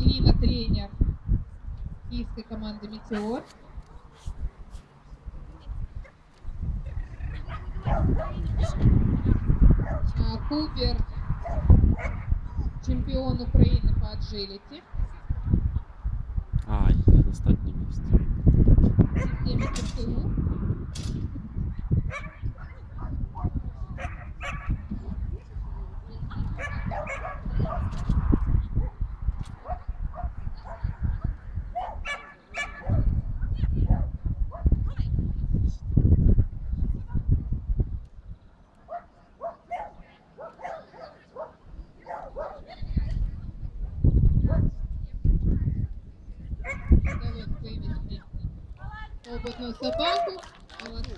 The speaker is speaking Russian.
Ирина тренер киевской команды «Метеор». А, Купер, чемпион Украины по аджилити Ай, недостатнє місце. в системе КСУ. Опытную собаку. Молодцы.